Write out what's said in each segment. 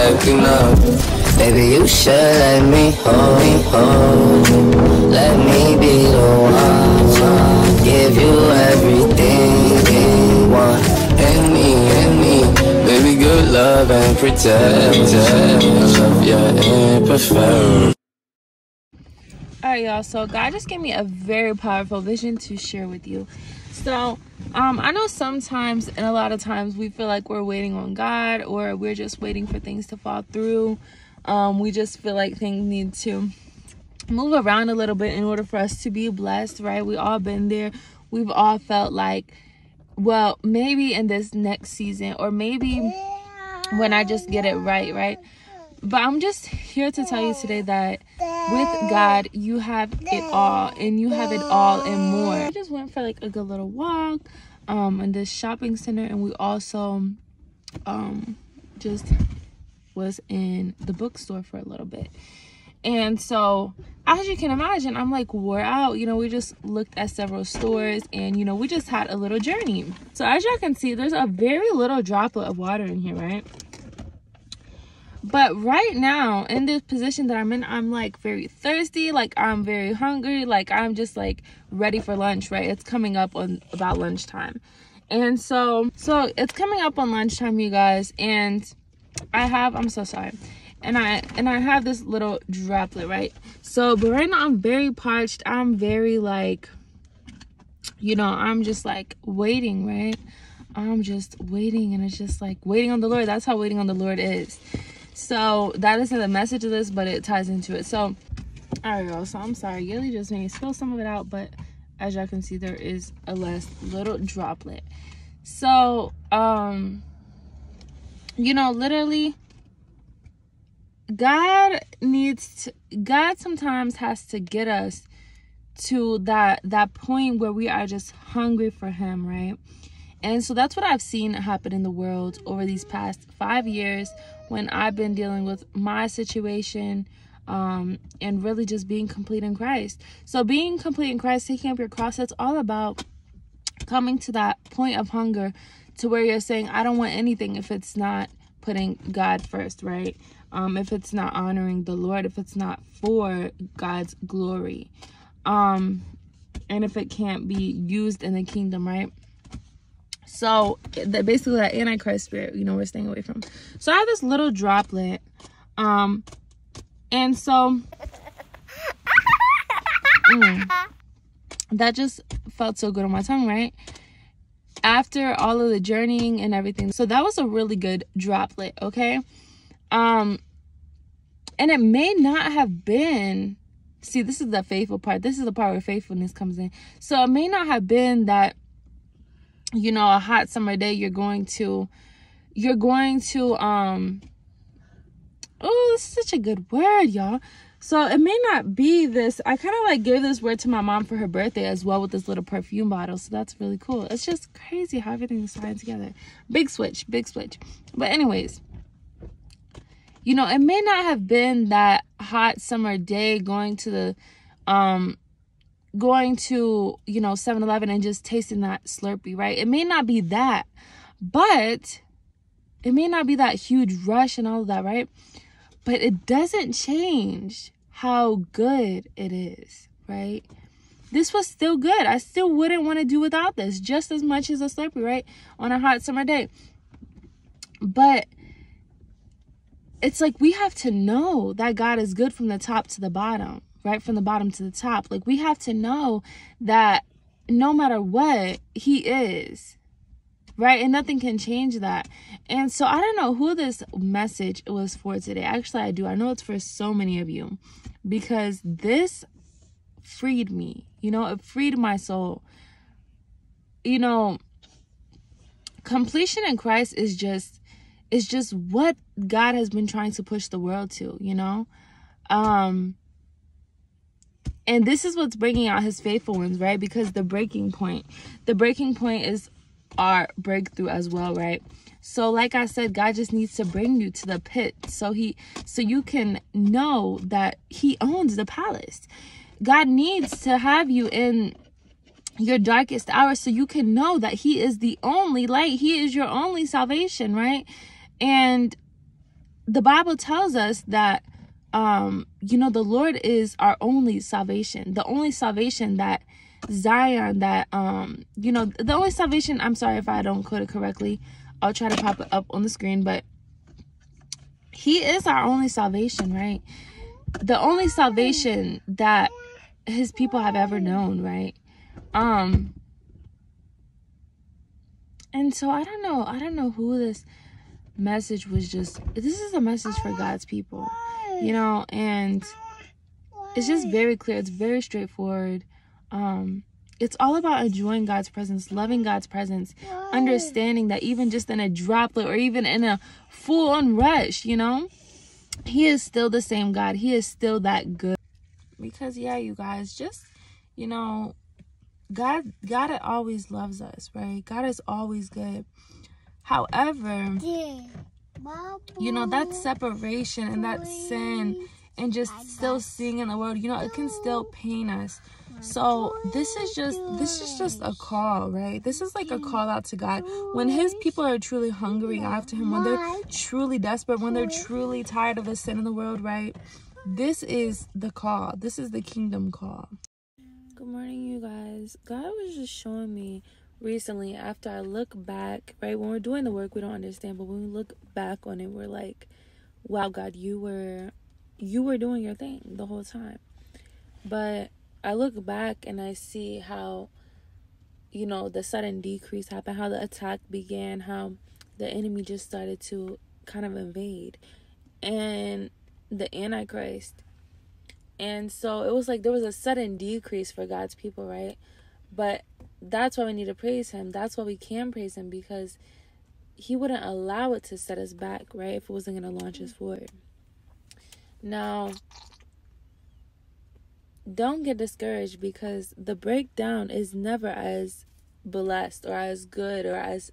acting up. Baby, you should let me hold me, hold you. Let me be the one. Give you everything you want. And me, and me. Baby, good love and protect. Love, yeah, and prefer. All right, y'all. So God just gave me a very powerful vision to share with you. So, um, I know sometimes and a lot of times we feel like we're waiting on God or we're just waiting for things to fall through. Um, we just feel like things need to move around a little bit in order for us to be blessed, right? We all been there. We've all felt like, well, maybe in this next season or maybe when I just get it right, right? But I'm just here to tell you today that with God, you have it all and you have it all and more. I just went for like a good little walk um in this shopping center and we also um just was in the bookstore for a little bit. And so, as you can imagine, I'm like wore out. You know, we just looked at several stores and, you know, we just had a little journey. So, as y'all can see, there's a very little droplet of water in here, right? But right now, in this position that I'm in, I'm like very thirsty, like I'm very hungry, like I'm just like ready for lunch, right? It's coming up on about lunchtime. And so, so it's coming up on lunchtime, you guys, and I have, I'm so sorry. And I and I have this little droplet, right? So, but right now I'm very parched. I'm very like you know, I'm just like waiting, right? I'm just waiting and it's just like waiting on the Lord. That's how waiting on the Lord is. So that isn't the message of this, but it ties into it. So, all right, y'all. So I'm sorry. Gilly just made me spill some of it out, but as y'all can see, there is a last little droplet. So, um, you know, literally, God needs to, God sometimes has to get us to that that point where we are just hungry for him right and so that's what i've seen happen in the world over these past five years when I've been dealing with my situation um, and really just being complete in Christ. So, being complete in Christ, taking up your cross, that's all about coming to that point of hunger to where you're saying, I don't want anything if it's not putting God first, right? Um, if it's not honoring the Lord, if it's not for God's glory, um, and if it can't be used in the kingdom, right? So that basically that antichrist spirit, you know, we're staying away from. So I have this little droplet. Um and so mm, that just felt so good on my tongue, right? After all of the journeying and everything. So that was a really good droplet, okay? Um and it may not have been see this is the faithful part. This is the part where faithfulness comes in. So it may not have been that you know a hot summer day you're going to you're going to um oh this is such a good word y'all. So it may not be this i kind of like gave this word to my mom for her birthday as well with this little perfume bottle so that's really cool. It's just crazy how everything's tied together. Big switch big switch. But anyways you know it may not have been that hot summer day going to the um going to, you know, 7-Eleven and just tasting that Slurpee, right? It may not be that, but it may not be that huge rush and all of that, right? But it doesn't change how good it is, right? This was still good. I still wouldn't want to do without this just as much as a Slurpee, right? On a hot summer day. But it's like we have to know that God is good from the top to the bottom right from the bottom to the top. Like we have to know that no matter what, he is. Right? And nothing can change that. And so I don't know who this message was for today. Actually, I do. I know it's for so many of you because this freed me. You know, it freed my soul. You know, completion in Christ is just is just what God has been trying to push the world to, you know? Um and this is what's bringing out his faithful ones, right? Because the breaking point, the breaking point is our breakthrough as well, right? So like I said, God just needs to bring you to the pit so he so you can know that he owns the palace. God needs to have you in your darkest hour so you can know that he is the only light. He is your only salvation, right? And the Bible tells us that um you know the Lord is our only salvation. The only salvation that Zion that um you know the only salvation I'm sorry if I don't quote it correctly. I'll try to pop it up on the screen but he is our only salvation, right? The only salvation that his people have ever known, right? Um and so I don't know, I don't know who this message was just this is a message for God's people. You know, and it's just very clear, it's very straightforward. Um it's all about enjoying God's presence, loving God's presence, understanding that even just in a droplet or even in a full on rush, you know, He is still the same God. He is still that good. Because, yeah, you guys, just, you know, God, God always loves us, right? God is always good. However, you know, that separation and that sin and just still seeing in the world, you know, it can still pain us. So this is just this is just a call, right? This is like a call out to God. When his people are truly hungry after him, when they're truly desperate, when they're truly tired of the sin in the world, right? This is the call. This is the kingdom call. Good morning, you guys. God was just showing me recently after I look back, right? When we're doing the work, we don't understand, but when we look back on it, we're like, wow, God, you were you were doing your thing the whole time. But I look back and I see how, you know, the sudden decrease happened, how the attack began, how the enemy just started to kind of invade, and the Antichrist. And so it was like there was a sudden decrease for God's people, right? But that's why we need to praise Him. That's why we can praise Him because He wouldn't allow it to set us back, right? If it wasn't going to launch us forward. Now, don't get discouraged because the breakdown is never as blessed or as good or as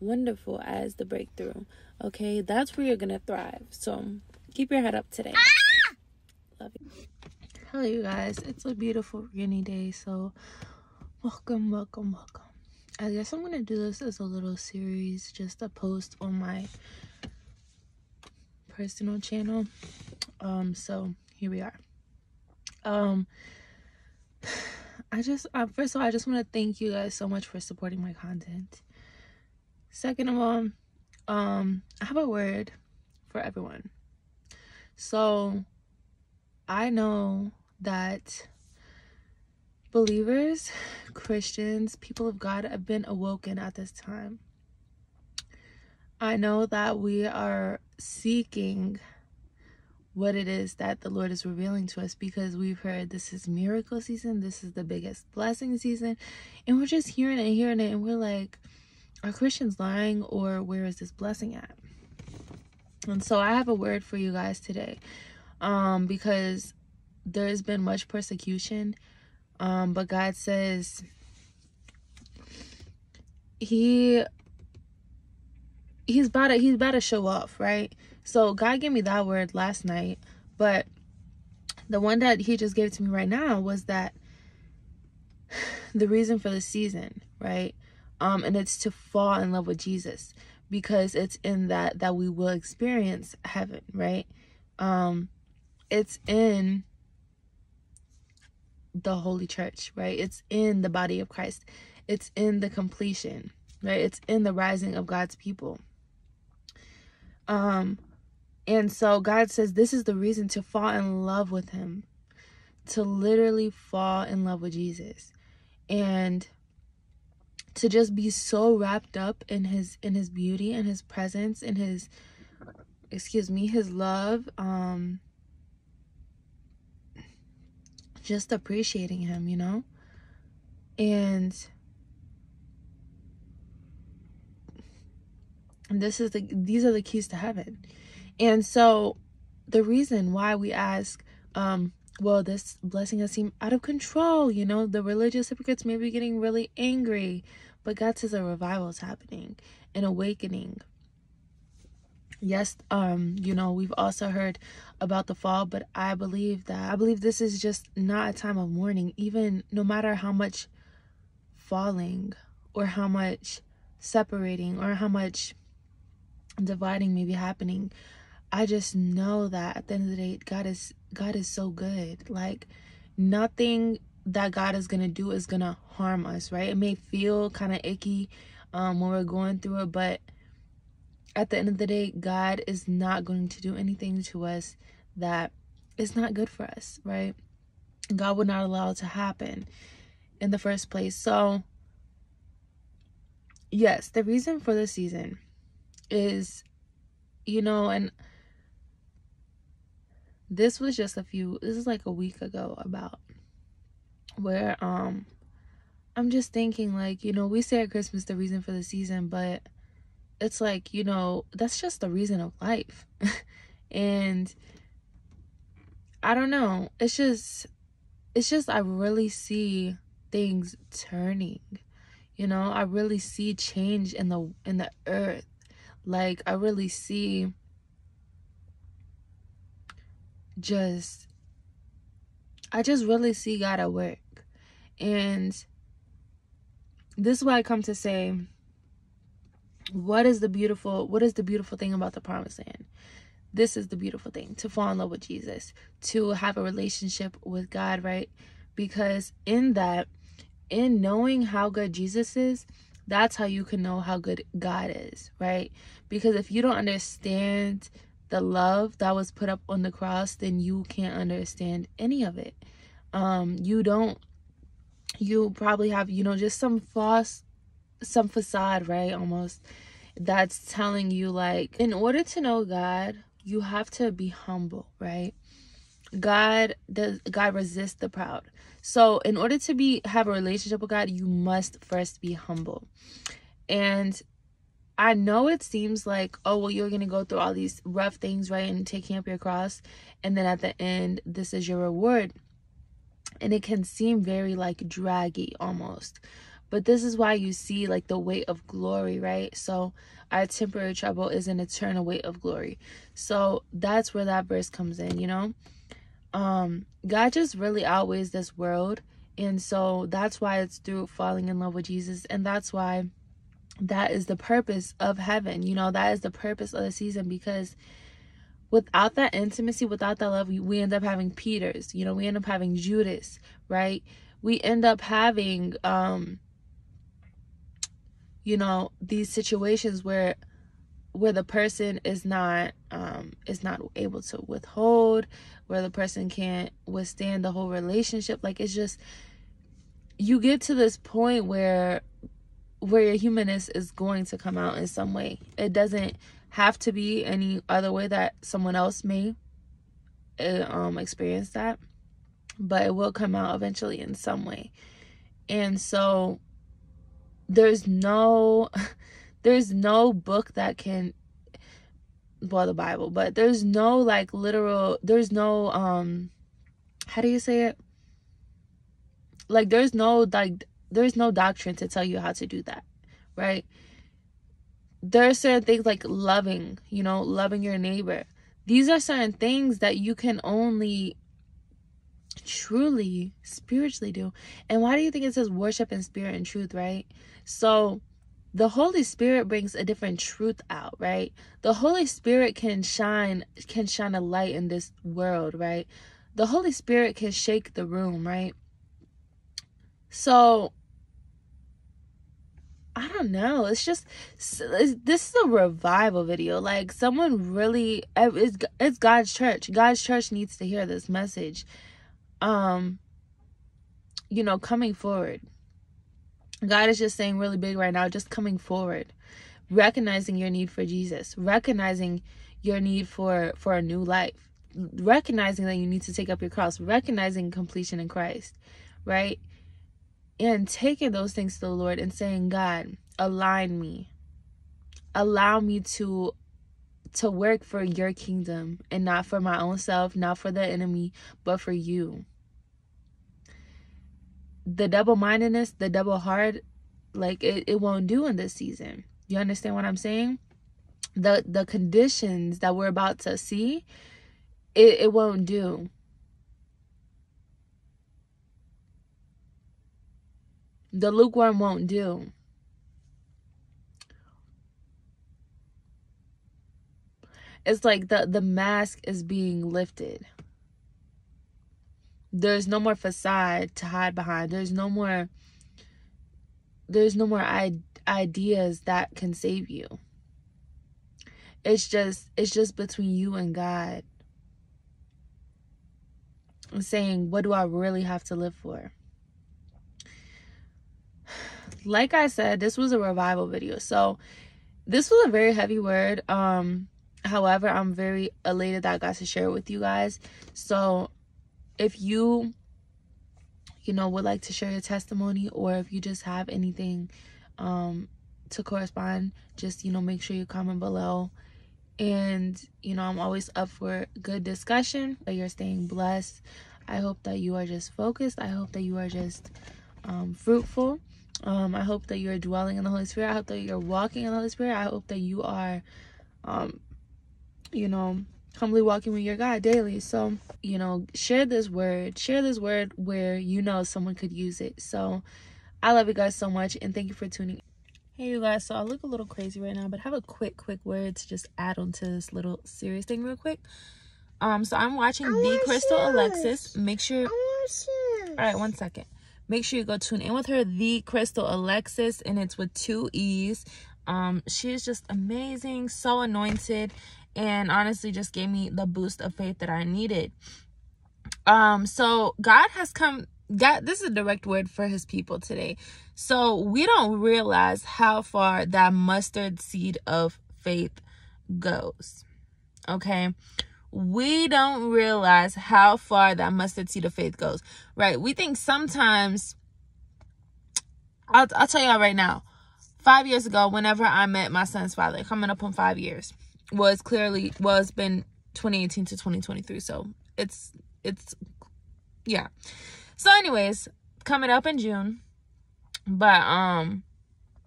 wonderful as the breakthrough. Okay, that's where you're gonna thrive. So keep your head up today. Ah! Love you. Hello, you guys. It's a beautiful rainy day, so welcome, welcome, welcome. I guess I'm gonna do this as a little series, just a post on my personal channel. Um, so here we are um i just uh, first of all i just want to thank you guys so much for supporting my content second of all um i have a word for everyone so i know that believers christians people of god have been awoken at this time i know that we are seeking what it is that the Lord is revealing to us because we've heard this is miracle season, this is the biggest blessing season, and we're just hearing it and hearing it, and we're like, are Christians lying or where is this blessing at? And so I have a word for you guys today um, because there has been much persecution, um, but God says He He's about to He's about to show off, right? So God gave me that word last night, but the one that he just gave to me right now was that the reason for the season, right? Um, and it's to fall in love with Jesus because it's in that that we will experience heaven, right? Um, it's in the holy church, right? It's in the body of Christ. It's in the completion, right? It's in the rising of God's people. Um, and so God says this is the reason to fall in love with him. To literally fall in love with Jesus. And to just be so wrapped up in his in his beauty and his presence and his excuse me, his love um just appreciating him, you know? And this is the these are the keys to heaven and so the reason why we ask, um, well, this blessing has seemed out of control, you know, the religious hypocrites may be getting really angry, but God says a revival is happening, an awakening. Yes, um, you know, we've also heard about the fall, but I believe that I believe this is just not a time of mourning, even no matter how much falling or how much separating or how much dividing may be happening I just know that at the end of the day, God is God is so good. Like nothing that God is gonna do is gonna harm us, right? It may feel kind of icky um, when we're going through it, but at the end of the day, God is not going to do anything to us that is not good for us, right? God would not allow it to happen in the first place. So, yes, the reason for the season is, you know, and this was just a few this is like a week ago about where um i'm just thinking like you know we say at christmas the reason for the season but it's like you know that's just the reason of life. And i don't know. It's just it's just i really see things turning you know? I really see change in the in the earth. Like i really see just I just really see God at work. And this is why I come to say what is the beautiful what is the beautiful thing about the promised land? This is the beautiful thing to fall in love with Jesus, to have a relationship with God, right? Because in that, in knowing how good Jesus is, that's how you can know how good God is, right? Because if you don't understand the love that was put up on the cross, then you can't understand any of it. Um, you don't, you probably have, you know, just some false, some facade, right? Almost that's telling you, like, in order to know God, you have to be humble, right? God does God resists the proud. So in order to be have a relationship with God, you must first be humble. And I know it seems like, oh, well, you're going to go through all these rough things, right? And taking up your cross. And then at the end, this is your reward. And it can seem very like draggy almost. But this is why you see like the weight of glory, right? So our temporary trouble is an eternal weight of glory. So that's where that verse comes in, you know? Um, God just really outweighs this world. And so that's why it's through falling in love with Jesus. And that's why that is the purpose of heaven. You know, that is the purpose of the season because without that intimacy, without that love, we, we end up having Peters, you know, we end up having Judas, right? We end up having, um, you know, these situations where where the person is not um is not able to withhold where the person can't withstand the whole relationship like it's just you get to this point where where your humanness is going to come out in some way. It doesn't have to be any other way that someone else may uh, um, experience that, but it will come out eventually in some way. And so there's no there's no book that can well the Bible, but there's no like literal there's no um how do you say it? Like there's no like there's no doctrine to tell you how to do that, right? There are certain things like loving, you know, loving your neighbor. These are certain things that you can only truly spiritually do. And why do you think it says worship in spirit and truth, right? So the Holy Spirit brings a different truth out, right? The Holy Spirit can shine can shine a light in this world, right? The Holy Spirit can shake the room, right? So I don't know. It's just it's, this is a revival video. Like someone really it's it's God's church. God's church needs to hear this message. Um you know, coming forward. God is just saying really big right now, just coming forward. Recognizing your need for Jesus, recognizing your need for for a new life, recognizing that you need to take up your cross, recognizing completion in Christ, right? and taking those things to the Lord and saying, God, align me. Allow me to to work for your kingdom and not for my own self, not for the enemy, but for you. The double mindedness, the double heart, like it, it won't do in this season. You understand what I'm saying? The the conditions that we're about to see, it, it won't do. The lukewarm won't do. it's like the the mask is being lifted there's no more facade to hide behind. There's no more there's no more I- ideas that can save you. It's just it's just between you and god I'm saying what do i really have to live for? Like i said this was a revival video. So this was a very heavy word. Um however i'm very elated that i got to share it with you guys. So if you you know would like to share your testimony or if you just have anything um to correspond just you know make sure you comment below. And you know i'm always up for good discussion but you're staying blessed. I hope that you are just focused. I hope that you are just um, fruitful. Um, i hope that you're dwelling in the holy spirit. I hope that you're walking in the holy spirit. I hope that you are um, you know humbly walking with your God daily. So, you know, share this word, share this word where you know someone could use it. So, I love you guys so much and thank you for tuning in. Hey, you guys. So, I look a little crazy right now, but have a quick, quick word to just add on to this little serious thing, real quick. Um, so I'm watching the Crystal shoes. Alexis. Make sure. All right, one second. Make sure you go tune in with her, the Crystal Alexis, and it's with two E's. Um, she is just amazing, so anointed and honestly just gave me the boost of faith that I needed. Um, so God has come God, this is a direct word for his people today. So we don't realize how far that mustard seed of faith goes. Okay. We don't realize how far that mustard seed of faith goes. Right. We think sometimes I'll, I'll tell y'all right now. Five years ago, whenever I met my son's father, coming up on five years, was clearly was been 2018 to 2023 so it's it's yeah. So anyways coming up in june but um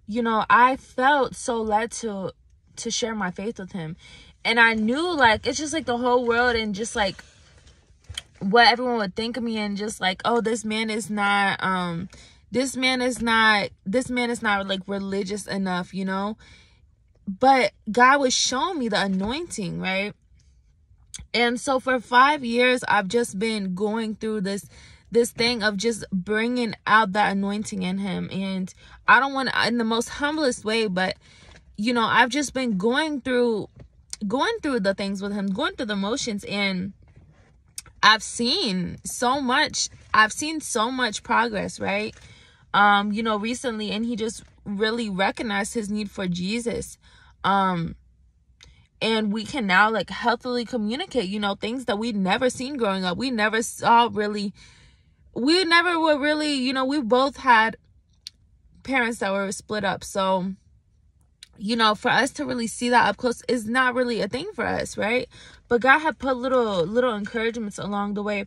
you know i felt so led to to share my faith with him. And i knew like it's just like the whole world and just like what everyone would think of me and just like oh this man is not um this man is not this man is not like religious enough you know but God was showing me the anointing, right? And so for 5 years I've just been going through this this thing of just bringing out that anointing in him and I don't want in the most humblest way, but you know, I've just been going through going through the things with him, going through the motions and I've seen so much I've seen so much progress, right? Um, you know, recently and he just really recognized his need for Jesus um and we can now like healthily communicate you know things that we'd never seen growing up. We never saw really we never were really you know we both had parents that were split up. So you know for us to really see that up close is not really a thing for us right? But god had put little little encouragements along the way.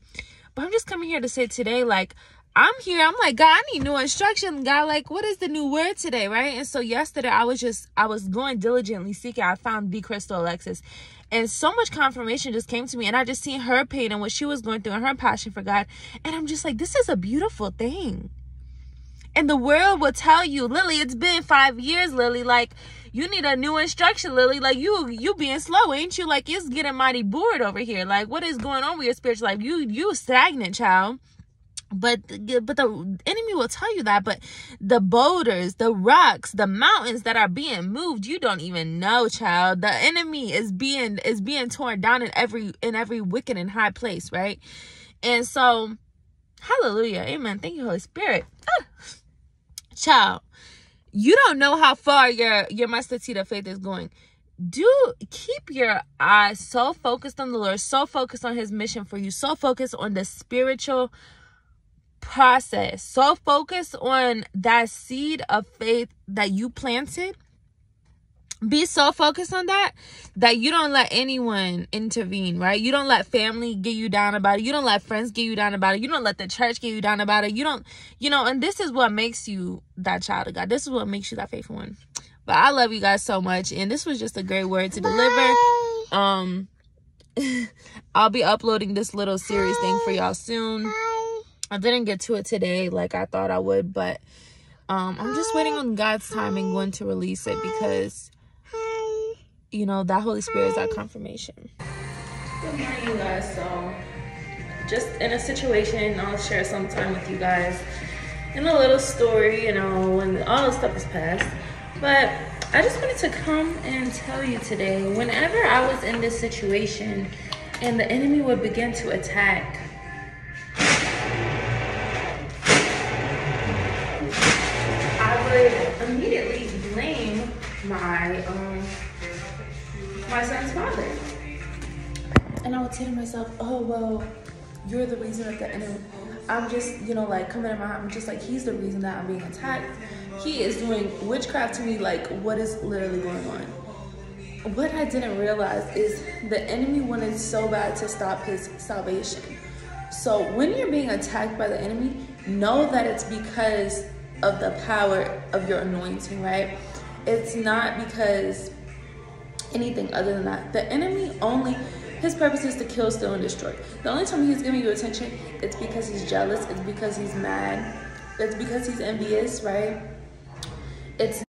But i'm just coming here to say today like I'm here. I'm like, God, I need new instruction. God, like, what is the new word today? Right. And so yesterday I was just, I was going diligently seeking. I found the Crystal Alexis. And so much confirmation just came to me. And I just seen her pain and what she was going through and her passion for God. And I'm just like, this is a beautiful thing. And the world will tell you, Lily, it's been five years, Lily. Like, you need a new instruction, Lily. Like you, you being slow, ain't you? Like it's getting mighty bored over here. Like, what is going on with your spiritual life? You, you stagnant, child but but the enemy will tell you that but the boulders the rocks the mountains that are being moved you don't even know child. The enemy is being is being torn down in every in every wicked and high place right? And so hallelujah. Amen. Thank you holy spirit. Ah. child you don't know how far your your mustard seed of faith is going. Do keep your eyes so focused on the lord so focused on his mission for you so focused on the spiritual process. So focus on that seed of faith that you planted. Be so focused on that that you don't let anyone intervene, right? You don't let family get you down about it. You don't let friends get you down about it. You don't let the church get you down about it. You don't, you know, and this is what makes you that child of God. This is what makes you that faithful one. But I love you guys so much. And this was just a great word to deliver. Um, I'll be uploading this little series thing for y'all soon. I didn't get to it today like I thought I would, but um, I'm just waiting on God's timing when to release it because you know, that Holy Spirit is that confirmation. Good morning, you guys. So, just in a situation, I'll share some time with you guys in a little story, you know, when all the stuff is past. But I just wanted to come and tell you today whenever I was in this situation and the enemy would begin to attack, would immediately blame my um my son's father. And I would say to myself, oh well, you're the reason of the enemy. I'm just, you know, like coming in my I'm just like he's the reason that I'm being attacked. He is doing witchcraft to me, like what is literally going on? What I didn't realize is the enemy wanted so bad to stop his salvation. So when you're being attacked by the enemy, know that it's because of the power of your anointing, right? It's not because anything other than that. The enemy only his purpose is to kill, steal, and destroy. The only time he's giving you attention, it's because he's jealous, it's because he's mad, it's because he's envious, right? It's